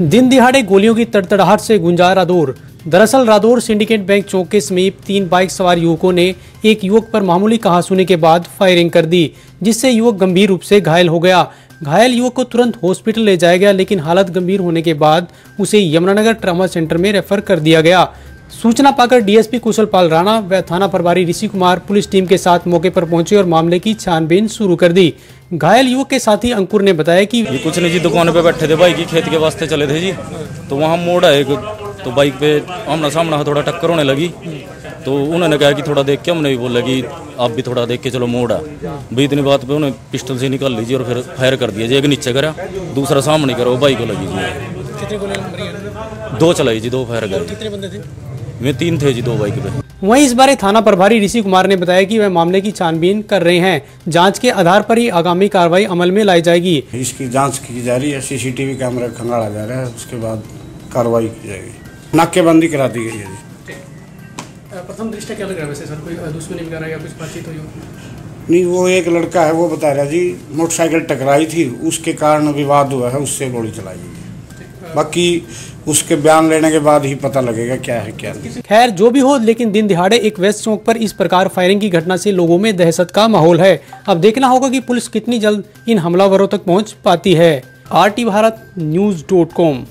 दिन दिहाड़े गोलियों की तड़तड़ाहट से गुंजा रादौर। दरअसल रादौर सिंडिकेट बैंक चौक के समीप तीन बाइक सवार युवकों ने एक युवक पर मामूली कहा सुने के बाद फायरिंग कर दी, जिससे युवक गंभीर रूप से घायल हो गया। घायल युवक को तुरंत हॉस्पिटल ले जाया गया, लेकिन हालत गंभीर होने के बाद उसे यमुनानगर ट्रामा सेंटर में रेफर कर दिया गया। सूचना पाकर डीएसपी कुशल पाल राणा व थाना प्रभारी ऋषि कुमार पुलिस टीम के साथ मौके पर पहुँचे और मामले की छानबीन शुरू कर दी। घायल युवक के साथी अंकुर ने बताया कि ये कुछ नहीं जी दुकान पे बैठे थे बाइक की खेत के वास्ते चले थे जी। तो वहाँ मोड़ है एक तो बाइक पे आमना सामना थोड़ा टक्कर होने लगी। तो उन्होंने कहा कि थोड़ा देख के हमने भी बोला कि आप भी थोड़ा देख के चलो मोड़ है भी इतनी बात पे उन्हें पिस्टल से निकाल लीजिए और फिर फायर कर दिया जी एक नीचे करा दूसरा सामने करा वो बाइक को लगी जी। दो चलाई जी दो फायर गए मैं तीन थे जी दो बाइक पे वहीं इस बारे थाना प्रभारी ऋषि कुमार ने बताया कि वह मामले की छानबीन कर रहे हैं। जाँच के आधार पर ही आगामी कार्रवाई अमल में लाई जाएगी। इसकी जाँच की जा रही है। सीसीटीवी कैमरा खंगाला जा रहा है। उसके बाद कार्रवाई की जाएगी। नाकेबंदी करा दी गई है प्रथम दृष्टि क्या लग रहा है वैसे सर? कोई दुश्मनी वगैरह या कुछ बातचीत हुई नहीं वो एक लड़का है वो बता रहा जी मोटरसाइकिल टकराई थी उसके कारण विवाद हुआ है उससे गोली चलाई गई बाकी उसके बयान लेने के बाद ही पता लगेगा क्या है, क्या नहीं। खैर, जो भी हो, लेकिन दिन दिहाड़े एक वेस्ट चौक पर इस प्रकार फायरिंग की घटना से लोगों में दहशत का माहौल है। अब देखना होगा कि पुलिस कितनी जल्द इन हमलावरों तक पहुँच पाती है। R T Bharat news dot com.